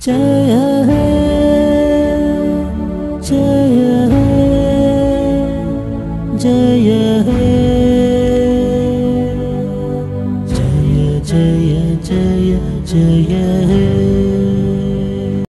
Jaya, Jaya, Jaya, Jaya, Jaya, Jaya, Jaya, Jaya,